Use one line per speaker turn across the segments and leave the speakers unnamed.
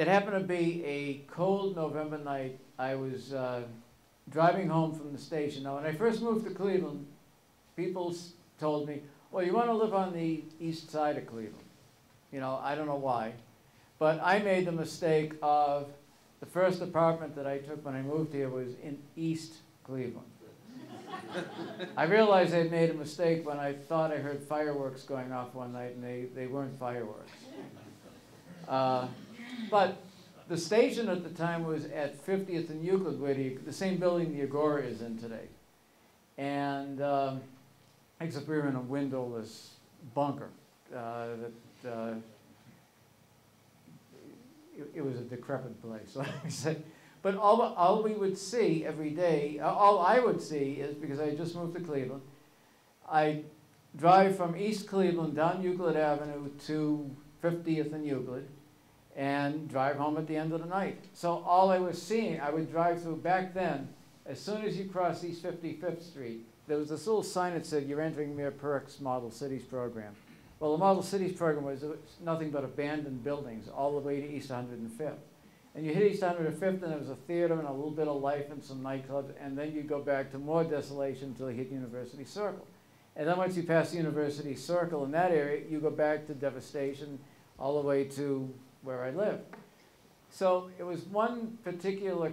it happened to be a cold November night. I was uh, driving home from the station. Now, when I first moved to Cleveland, people told me, well, you want to live on the east side of Cleveland. You know, I don't know why. But I made the mistake of the first apartment that I took when I moved here was in East Cleveland. I realized I'd made a mistake when I thought I heard fireworks going off one night and they, they weren't fireworks. Uh, but the station at the time was at 50th and Euclid, where the, the same building the Agora is in today. And um, except we were in a windowless bunker. Uh, that, uh, it, it was a decrepit place, like I said. But all, all we would see every day, all I would see is because I just moved to Cleveland, I drive from East Cleveland down Euclid Avenue to 50th and Euclid and drive home at the end of the night. So all I was seeing, I would drive through back then, as soon as you cross East 55th Street, there was this little sign that said, you're entering Mayor Perk's Model Cities program. Well, the Model Cities program was was nothing but abandoned buildings all the way to East 105th. And you hit East 105th and there was a theater and a little bit of life and some nightclubs, and then you go back to more desolation until you hit University Circle. And then once you pass University Circle in that area, you go back to devastation all the way to where I live. So it was one particular,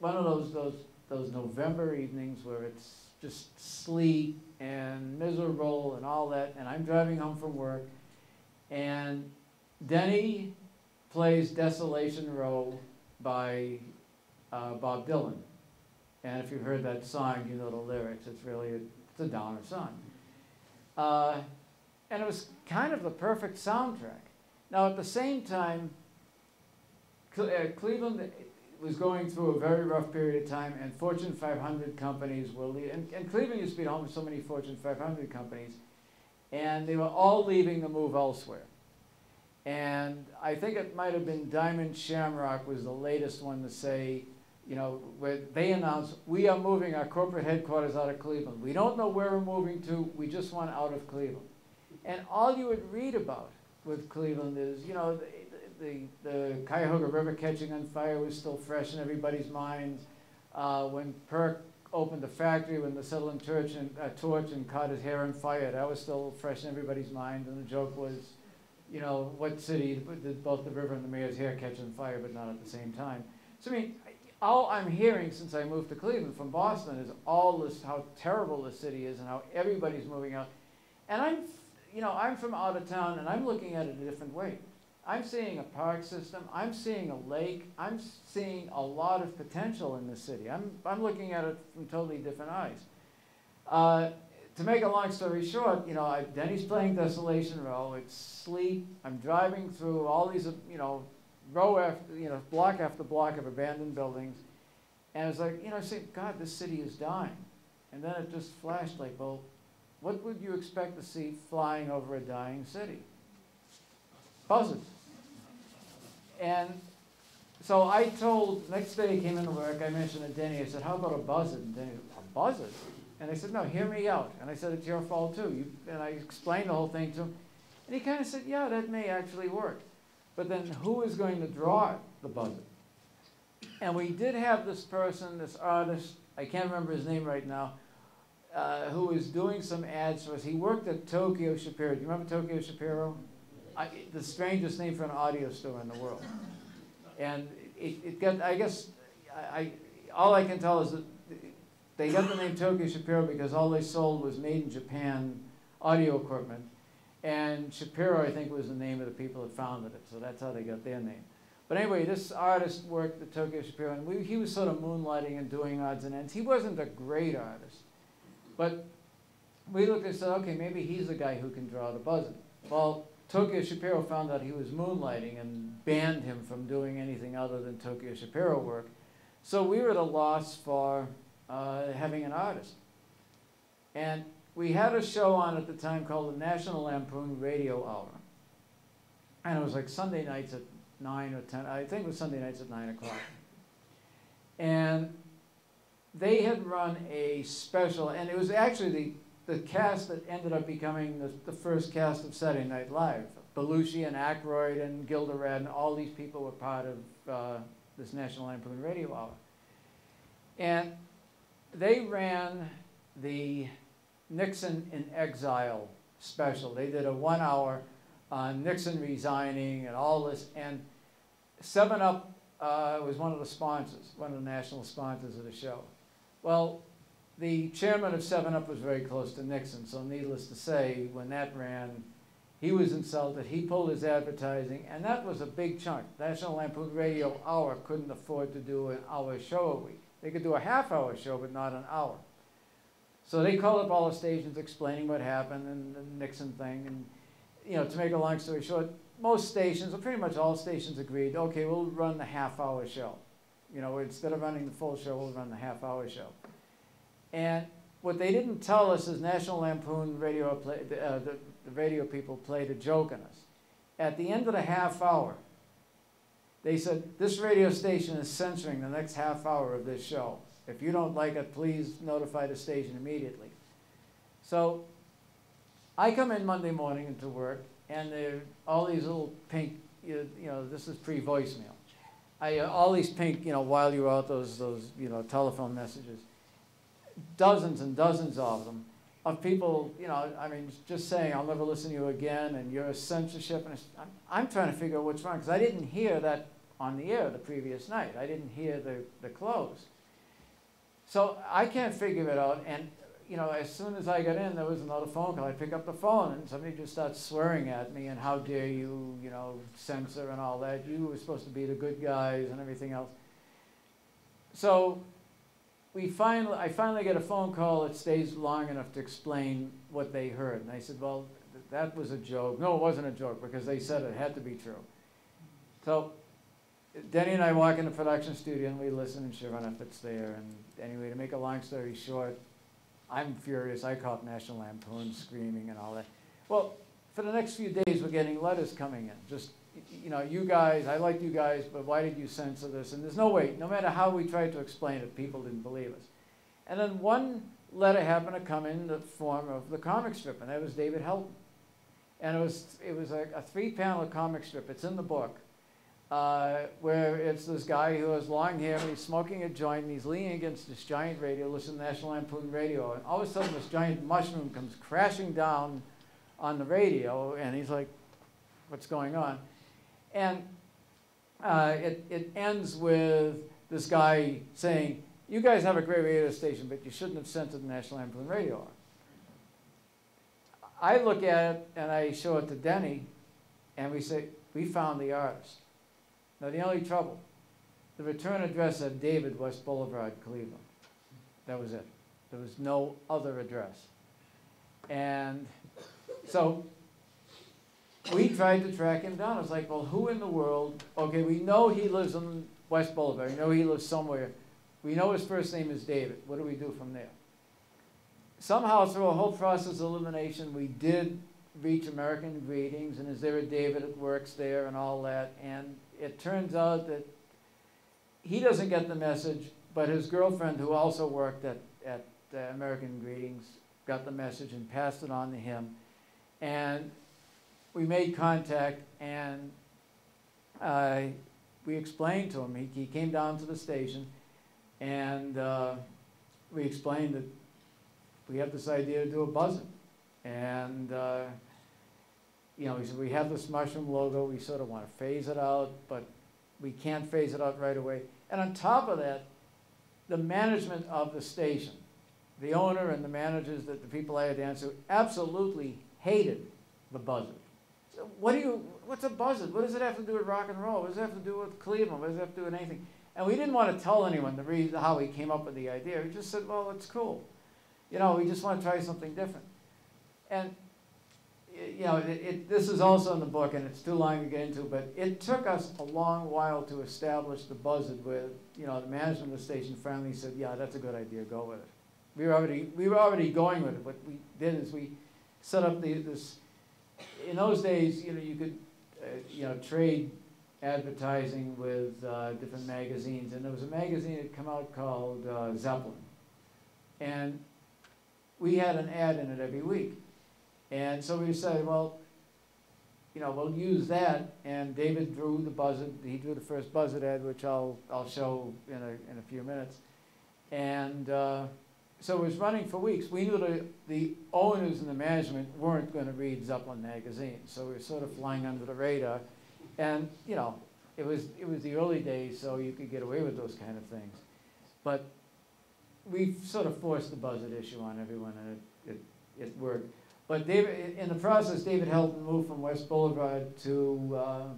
one of those, those, those November evenings where it's just sleet and miserable and all that, and I'm driving home from work, and Denny plays Desolation Row by uh, Bob Dylan. And if you've heard that song, you know the lyrics. It's really, a, it's a downer song. Uh, and it was kind of the perfect soundtrack. Now, at the same time, uh, Cleveland was going through a very rough period of time, and Fortune 500 companies were leaving. And, and Cleveland used to be home of so many Fortune 500 companies, and they were all leaving to move elsewhere. And I think it might have been Diamond Shamrock was the latest one to say, you know, where they announced, we are moving our corporate headquarters out of Cleveland. We don't know where we're moving to, we just want out of Cleveland. And all you would read about with Cleveland is, you know, the, the, the Cuyahoga River catching on fire was still fresh in everybody's minds. Uh, when Perk opened the factory, when the Sutherland torch and, uh, torch and caught his hair on fire, that was still fresh in everybody's mind. And the joke was, you know, what city did both the river and the mayor's hair catch on fire, but not at the same time? So I mean, all I'm hearing since I moved to Cleveland from Boston is all this, how terrible the city is and how everybody's moving out. And I'm, you know, I'm from out of town and I'm looking at it a different way. I'm seeing a park system, I'm seeing a lake, I'm seeing a lot of potential in the city. I'm, I'm looking at it from totally different eyes. Uh, to make a long story short, you know, I, Denny's playing Desolation Row, it's sleet, I'm driving through all these, uh, you know, row after, you know, block after block of abandoned buildings. And it's like, you know, I say, God, this city is dying. And then it just flashed like, well, what would you expect to see flying over a dying city? Buzzards. And so I told, next day he came into work, I mentioned to Denny, I said, how about a buzzard? And Denny, a buzzard? And I said, no, hear me out. And I said, it's your fault too. You, and I explained the whole thing to him. And he kind of said, yeah, that may actually work. But then who is going to draw the buzzard? And we did have this person, this artist, I can't remember his name right now, uh, who was doing some ads for us. He worked at Tokyo Shapiro. Do you remember Tokyo Shapiro? I, the strangest name for an audio store in the world. And it, it got, I guess, I, I, all I can tell is that they got the name Tokyo Shapiro because all they sold was made in Japan audio equipment. And Shapiro, I think, was the name of the people that founded it, so that's how they got their name. But anyway, this artist worked at Tokyo Shapiro, and we, he was sort of moonlighting and doing odds and ends. He wasn't a great artist, but we looked and said, okay, maybe he's the guy who can draw the buzzard. Well, Tokyo Shapiro found out he was moonlighting and banned him from doing anything other than Tokyo Shapiro work. So we were at a loss for uh, having an artist. And we had a show on at the time called the National Lampoon Radio Hour. And it was like Sunday nights at 9 or 10, I think it was Sunday nights at 9 o'clock. And they had run a special, and it was actually the, the cast that ended up becoming the, the first cast of Saturday Night Live. Belushi and Aykroyd and Gilda Radner, and all these people were part of uh, this National Lampoon Radio Hour. And they ran the Nixon in Exile special. They did a one hour on Nixon resigning and all this. And 7 Up uh, was one of the sponsors, one of the national sponsors of the show. Well, the chairman of 7 Up was very close to Nixon, so needless to say, when that ran, he was insulted. He pulled his advertising, and that was a big chunk. National Lampoon Radio Hour couldn't afford to do an hour show a week. They could do a half hour show, but not an hour. So they called up all the stations explaining what happened and the Nixon thing. And, you know, to make a long story short, most stations, or pretty much all stations agreed, okay, we'll run the half hour show. You know, instead of running the full show, we'll run the half hour show. And what they didn't tell us is National Lampoon radio, play, uh, the, the radio people played a joke on us. At the end of the half hour, they said, this radio station is censoring the next half hour of this show. If you don't like it, please notify the station immediately. So I come in Monday morning into work, and there all these little pink, you, you know, this is pre-voicemail. I, uh, always think, you know, while you were out, those, those, you know, telephone messages. Dozens and dozens of them, of people, you know, I mean, just saying, I'll never listen to you again, and you're a censorship. And I'm, I'm trying to figure out what's wrong, because I didn't hear that on the air the previous night. I didn't hear the, the close. So I can't figure it out. And, you know, as soon as I got in, there was another phone call. I pick up the phone and somebody just starts swearing at me and how dare you, you know, censor and all that. You were supposed to be the good guys and everything else. So we finally, I finally get a phone call that stays long enough to explain what they heard. And I said, well, th that was a joke. No, it wasn't a joke because they said it had to be true. So Denny and I walk in the production studio and we listen and sure enough it's there. And anyway, to make a long story short, I'm furious. I caught National Lampoon screaming and all that. Well, for the next few days, we're getting letters coming in. Just, you know, you guys, I like you guys, but why did you censor this? And there's no way, no matter how we tried to explain it, people didn't believe us. And then one letter happened to come in the form of the comic strip, and that was David Helton. And it was, it was a, a three-panel comic strip. It's in the book uh, where it's this guy who has long hair and he's smoking a joint and he's leaning against this giant radio, listening to National Lampoon radio, and all of a sudden this giant mushroom comes crashing down on the radio, and he's like, "What's going on?" And uh, it it ends with this guy saying, "You guys have a great radio station, but you shouldn't have sent to the National Lampoon radio." I look at it and I show it to Denny, and we say, "We found the artist." Now, the only trouble, the return address of David West Boulevard, Cleveland. That was it. There was no other address. And so we tried to track him down. I was like, well, who in the world? Okay, we know he lives on West Boulevard. We know he lives somewhere. We know his first name is David. What do we do from there? Somehow, through a whole process of elimination, we did reach American Greetings, and is there a David that works there and all that. And it turns out that he doesn't get the message, but his girlfriend, who also worked at, at uh, American Greetings, got the message and passed it on to him. And we made contact, and uh, we explained to him. He, he came down to the station, and uh, we explained that we have this idea to do a buzzing. And uh, you know, we have this mushroom logo, we sort of want to phase it out, but we can't phase it out right away. And on top of that, the management of the station, the owner and the managers, that the people I had to answer, absolutely hated the buzzard. So what do you, what's a buzzard? What does it have to do with rock and roll? What does it have to do with Cleveland? What does it have to do with anything? And we didn't want to tell anyone the reason how we came up with the idea. We just said, well, it's cool. You know, we just want to try something different. And you know, it, it, this is also in the book, and it's too long to get into, but it took us a long while to establish the buzzard where, you know, the management of the station finally said, yeah, that's a good idea, go with it. We were already, we were already going with it. What we did is we set up the, this, in those days, you know, you could, uh, you know, trade advertising with uh, different magazines, and there was a magazine that come out called uh, Zeppelin. And we had an ad in it every week. And so we decided, well, you know, we'll use that, and David drew the buzzard, he drew the first buzzard ad, which I'll, I'll show in a, in a few minutes. And, uh, so it was running for weeks. We knew the, the owners and the management weren't gonna read Zeppelin magazine, so we were sort of flying under the radar. And, you know, it was, it was the early days, so you could get away with those kind of things. But we sort of forced the buzzard issue on everyone, and it, it, it worked. But David, in the process, David Helton moved from West Boulevard to, uh,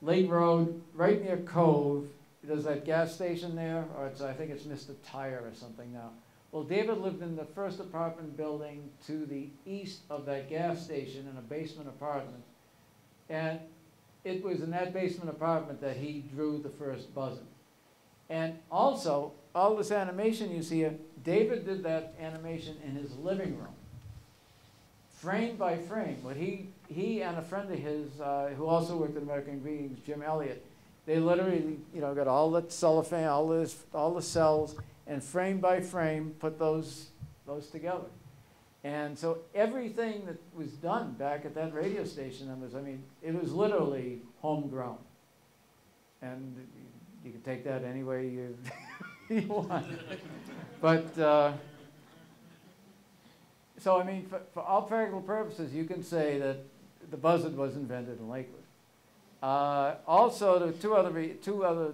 Lake Road, right near Cove. There's that gas station there, or it's, I think it's Mr. Tire or something now. Well, David lived in the first apartment building to the east of that gas station in a basement apartment. And it was in that basement apartment that he drew the first buzzard. And also, all this animation you see here, David did that animation in his living room. Frame by frame, what he, he and a friend of his, uh, who also worked at American Greetings, Jim Elliott, they literally, you know, got all the cellophane, all this, all the cells, and frame by frame, put those, those together. And so everything that was done back at that radio station, was, I mean, it was literally homegrown. And you can take that any way you, you want. But, uh, so I mean, for, for all practical purposes, you can say that the buzzard was invented in Lakewood. Uh, also, there are two other, two other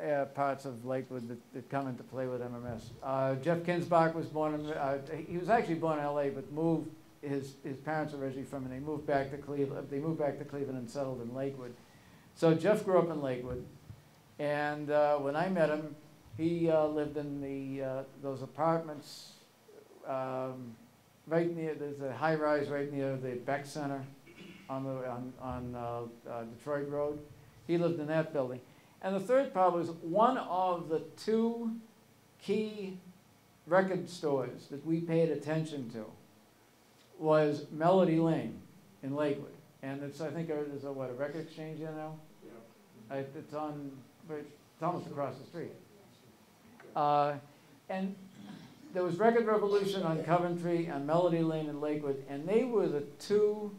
uh, parts of Lakewood that, that come into play with MMS. Uh, Jeff Kinzbach was born in, uh, he was actually born in LA, but moved, his, his parents are originally from, and they moved back to Cleveland, they moved back to Cleveland and settled in Lakewood. So Jeff grew up in Lakewood, and uh, when I met him, he uh, lived in the, those apartments um, right near, there's a high rise right near the Beck Center on, the, on, on uh, uh, Detroit Road. He lived in that building. And the third part was one of the two key record stores that we paid attention to was Melody Lane in Lakewood. And it's, I think, there's a, what, a record exchange there now? I- It's on, it's almost across the street. Uh, And there was Record Revolution on Coventry and Melody Lane in Lakewood, and they were the two,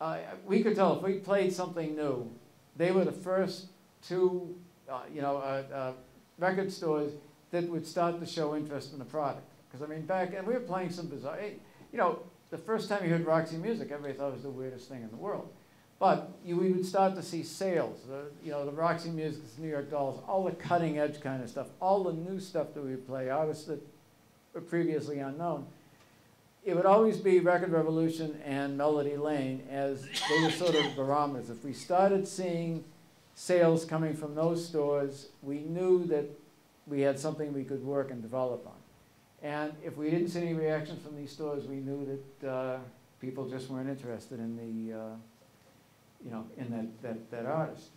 uh, we could tell if we played something new, they were the first two, uh, you know, uh, uh, record stores that would start to show interest in the product. Because I mean, back, and we were playing some bizarre, eh, you know, the first time you heard Roxy music, everybody thought it was the weirdest thing in the world. But you, we would start to see sales, the, you know, the Roxy Music, the New York Dolls, all the cutting edge kind of stuff, all the new stuff that we would play, artists that previously unknown. It would always be Record Revolution and Melody Lane as they were sort of barometers. If we started seeing sales coming from those stores, we knew that we had something we could work and develop on. And if we didn't see any reaction from these stores, we knew that uh, people just weren't interested in the, uh, you know, in that, that, that artist.